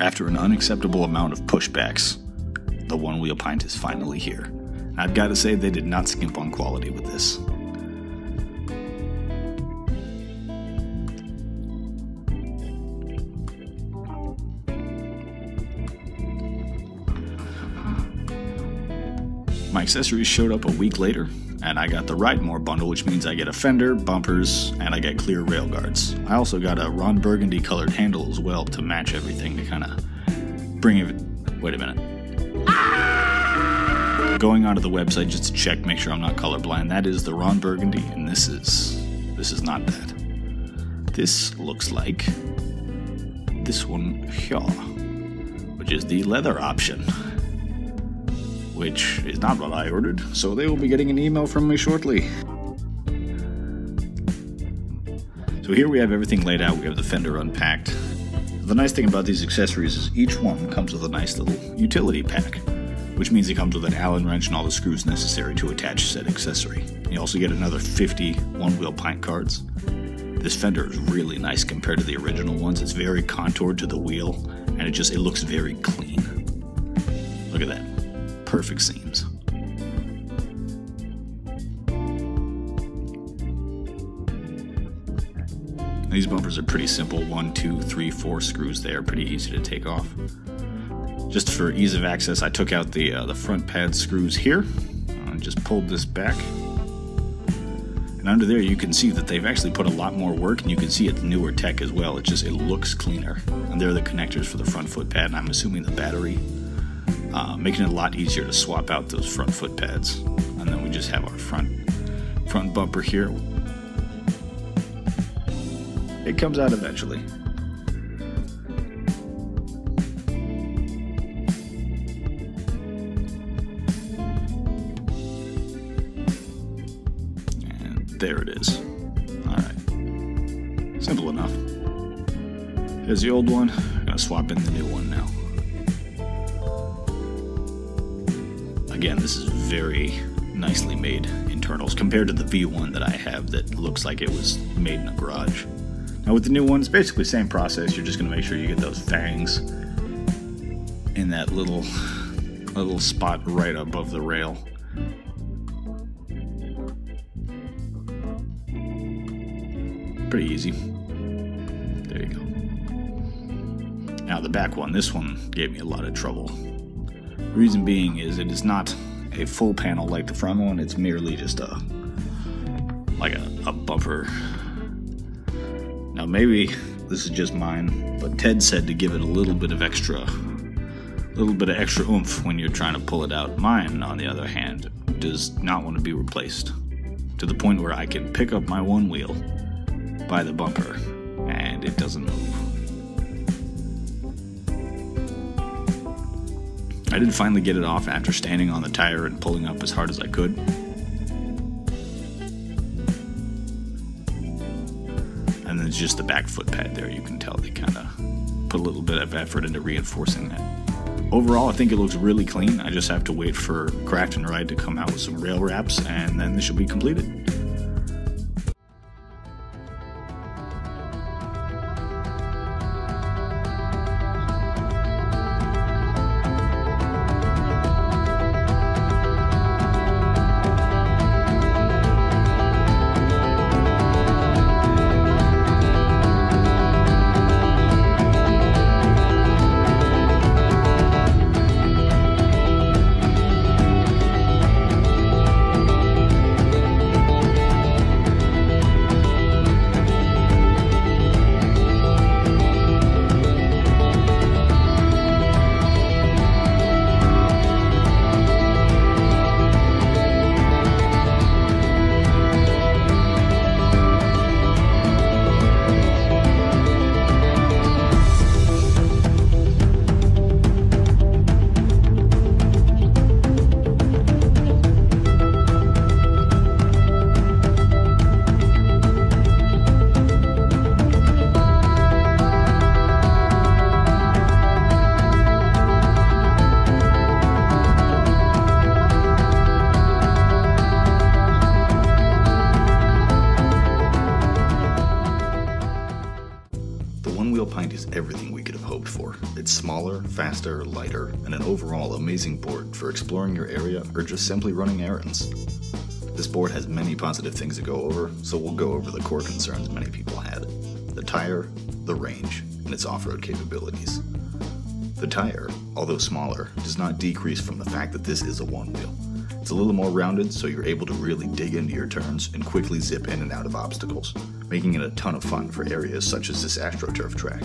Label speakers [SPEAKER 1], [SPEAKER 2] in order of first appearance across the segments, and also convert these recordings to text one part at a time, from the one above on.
[SPEAKER 1] After an unacceptable amount of pushbacks, the Onewheel Pint is finally here. I've got to say, they did not skimp on quality with this. My accessories showed up a week later, and I got the Ridemore bundle, which means I get a fender, bumpers, and I get clear rail guards. I also got a Ron Burgundy colored handle as well to match everything to kind of bring it. Wait a minute. Going onto the website just to check, make sure I'm not colorblind. That is the Ron Burgundy, and this is this is not that. This looks like this one here, which is the leather option which is not what I ordered, so they will be getting an email from me shortly. So here we have everything laid out, we have the fender unpacked. The nice thing about these accessories is each one comes with a nice little utility pack, which means it comes with an Allen wrench and all the screws necessary to attach said accessory. You also get another 50 Onewheel Pint cards. This fender is really nice compared to the original ones. It's very contoured to the wheel, and it just it looks very clean. Look at that perfect seams. These bumpers are pretty simple. One, two, three, four screws there. Pretty easy to take off. Just for ease of access, I took out the, uh, the front pad screws here. and just pulled this back. And under there you can see that they've actually put a lot more work and you can see it's newer tech as well. It just, it looks cleaner. And there are the connectors for the front foot pad and I'm assuming the battery uh, making it a lot easier to swap out those front foot pads. And then we just have our front front bumper here. It comes out eventually. And there it is. Alright. Simple enough. Here's the old one. I'm gonna swap in the new one now. Again, this is very nicely made internals compared to the V1 that I have that looks like it was made in a garage. Now with the new one, it's basically the same process. You're just going to make sure you get those fangs in that little little spot right above the rail. Pretty easy. There you go. Now the back one, this one gave me a lot of trouble. Reason being is it is not a full panel like the front one, it's merely just a like a, a bumper. Now maybe this is just mine, but Ted said to give it a little bit of extra a little bit of extra oomph when you're trying to pull it out. Mine, on the other hand, does not want to be replaced. To the point where I can pick up my Onewheel by the bumper and it doesn't move. I did finally get it off after standing on the tire and pulling up as hard as I could. And then it's just the back foot pad there. You can tell they kind of put a little bit of effort into reinforcing that. Overall, I think it looks really clean. I just have to wait for Craft and Ride to come out with some rail wraps, and then this should be completed. It's smaller, faster, lighter, and an overall amazing board for exploring your area or just simply running errands. This board has many positive things to go over, so we'll go over the core concerns many people had the tire, the range, and its off road capabilities. The tire, although smaller, does not decrease from the fact that this is a Onewheel. It's a little more rounded, so you're able to really dig into your turns and quickly zip in and out of obstacles, making it a ton of fun for areas such as this AstroTurf track.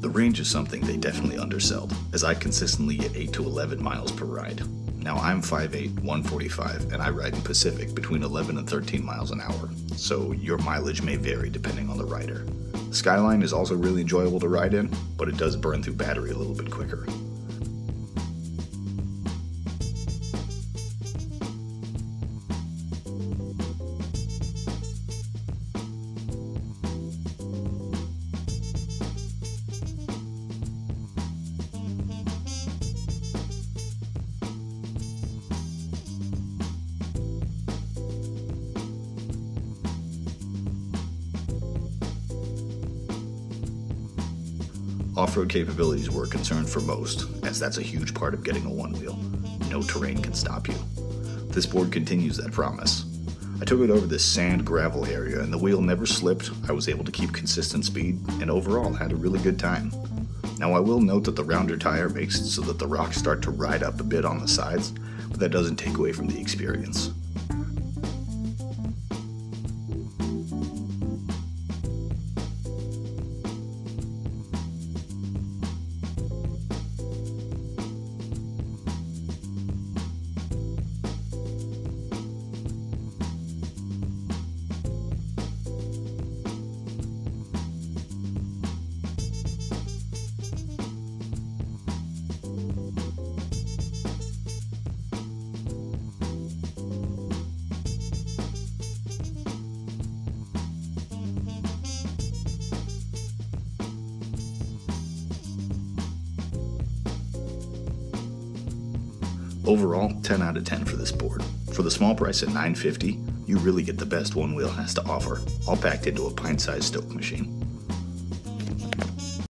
[SPEAKER 1] The range is something they definitely underselled, as I consistently get 8 to 11 miles per ride. Now I'm 5'8, 145, and I ride in Pacific between 11 and 13 miles an hour, so your mileage may vary depending on the rider. Skyline is also really enjoyable to ride in, but it does burn through battery a little bit quicker. Off road capabilities were a concern for most, as that's a huge part of getting a Onewheel. No terrain can stop you. This board continues that promise. I took it over this sand gravel area and the wheel never slipped, I was able to keep consistent speed, and overall had a really good time. Now I will note that the rounder tire makes it so that the rocks start to ride up a bit on the sides, but that doesn't take away from the experience. Overall, 10 out of 10 for this board. For the small price at 950, you really get the best Onewheel has to offer, all packed into a pint-sized stoke machine.